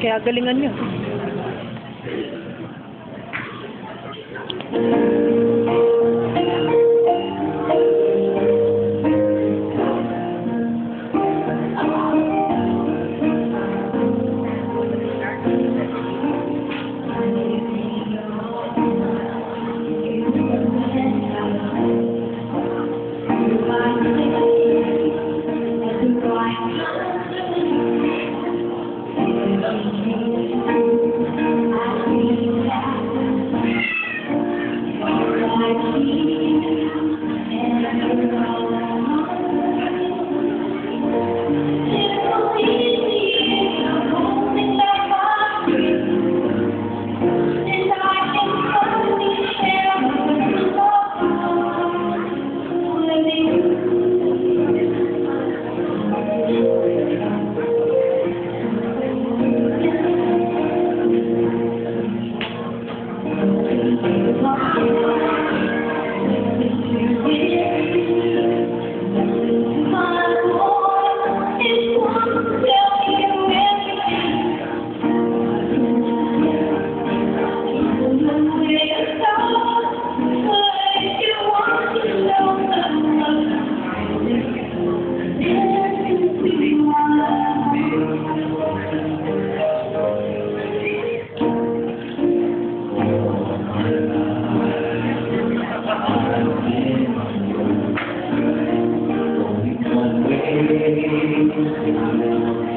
Kaya galingan nyo. Thank you.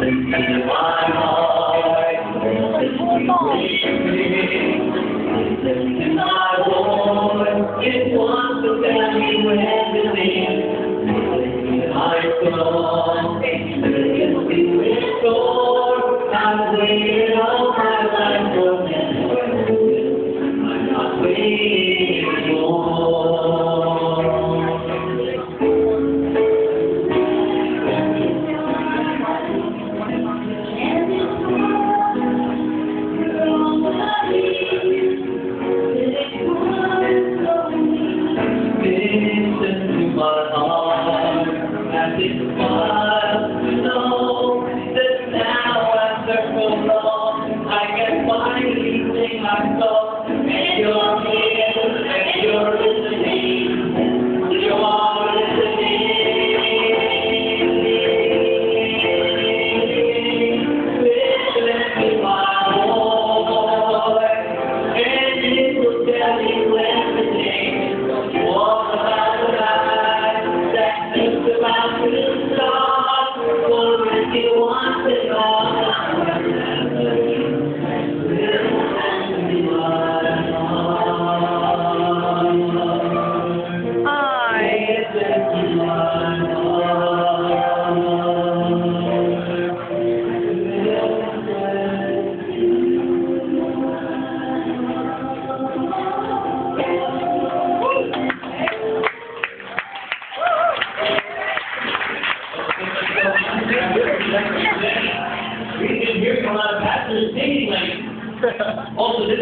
Thank you. into my heart and that now I can finally sing my song. We've been hear a lot of pastors singing like, also this.